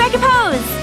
Strike a pose!